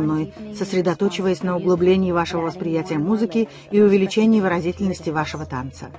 мной, сосредоточиваясь на углублении вашего восприятия музыки и увеличении выразительности вашего танца.